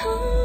空